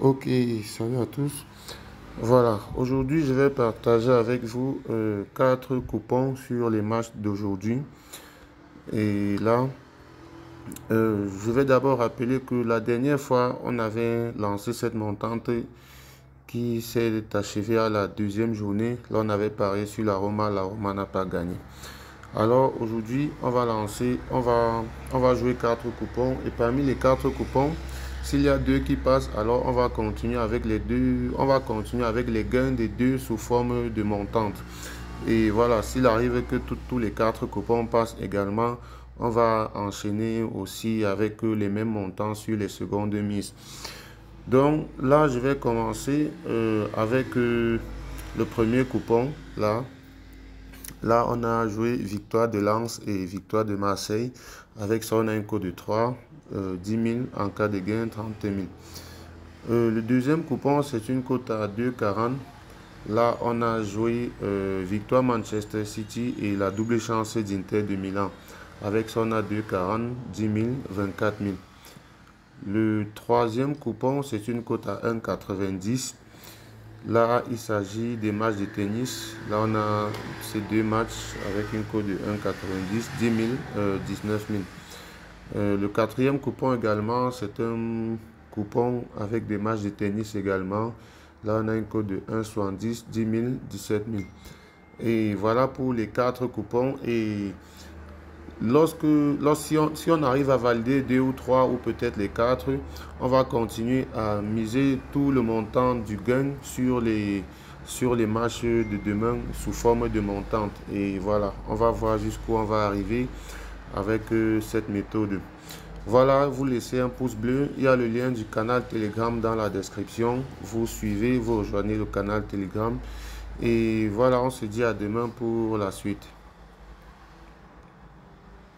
Ok, salut à tous. Voilà, aujourd'hui je vais partager avec vous euh, quatre coupons sur les matchs d'aujourd'hui. Et là, euh, je vais d'abord rappeler que la dernière fois, on avait lancé cette montante qui s'est achevée à la deuxième journée. Là, on avait parié sur la Roma, la Roma n'a pas gagné. Alors aujourd'hui, on va lancer, on va, on va jouer quatre coupons. Et parmi les quatre coupons, s'il y a deux qui passent, alors on va continuer avec les deux, on va continuer avec les gains des deux sous forme de montante. Et voilà, s'il arrive que tous les quatre coupons passent également, on va enchaîner aussi avec les mêmes montants sur les secondes mises. Donc là, je vais commencer euh, avec euh, le premier coupon. Là, là, on a joué victoire de Lens et victoire de Marseille. Avec ça, on a un code de 3. 10 euh, 000 en cas de gain, 30 000. Euh, le deuxième coupon, c'est une cote à 2,40. Là, on a joué euh, victoire Manchester City et la double chance d'Inter de Milan. Avec ça, on a 2,40, 10 000, 24 000. Le troisième coupon, c'est une cote à 1,90. Là, il s'agit des matchs de tennis. Là, on a ces deux matchs avec une cote de 1,90, 10 000, 19 000. Euh, le quatrième coupon également, c'est un coupon avec des matchs de tennis également. Là, on a un code de 1,70, 10 000, 17 000. Et voilà pour les quatre coupons. Et lorsque, lorsque si, on, arrive à valider deux ou trois ou peut-être les quatre, on va continuer à miser tout le montant du gain sur les, sur les matchs de demain sous forme de montante. Et voilà, on va voir jusqu'où on va arriver avec euh, cette méthode. Voilà, vous laissez un pouce bleu. Il y a le lien du canal Telegram dans la description. Vous suivez, vous rejoignez le canal Telegram. Et voilà, on se dit à demain pour la suite.